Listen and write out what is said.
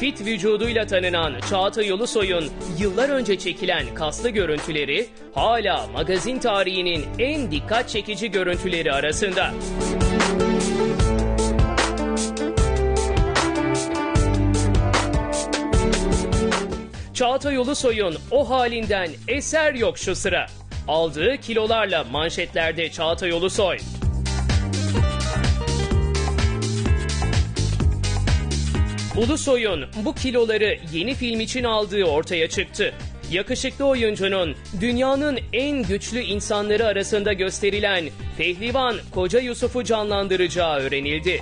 Fit vücuduyla tanınan Çağatay Ulusoy'un yıllar önce çekilen kaslı görüntüleri hala magazin tarihinin en dikkat çekici görüntüleri arasında. Çağatay Ulusoy'un o halinden eser yok şu sıra. Aldığı kilolarla manşetlerde Çağatay Ulusoy. Ulusoy'un bu kiloları yeni film için aldığı ortaya çıktı. Yakışıklı oyuncunun dünyanın en güçlü insanları arasında gösterilen Pehlivan Koca Yusuf'u canlandıracağı öğrenildi.